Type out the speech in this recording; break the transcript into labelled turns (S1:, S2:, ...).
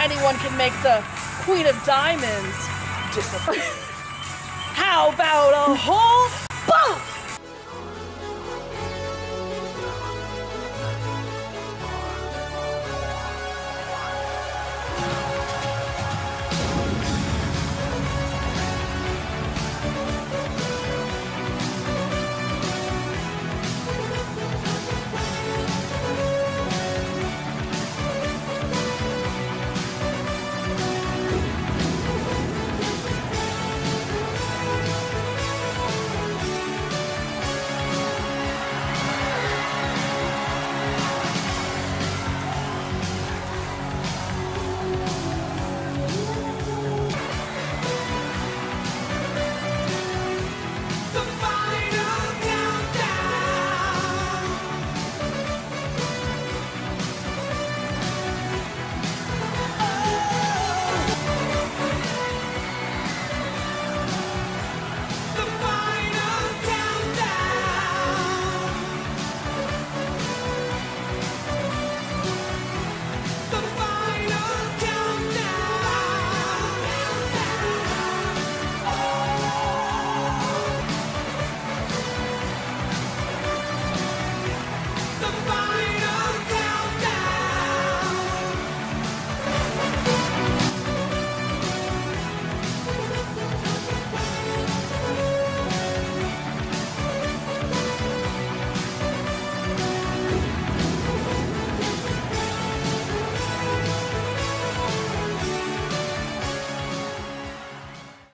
S1: anyone can make the Queen of Diamonds disappear. How about a whole?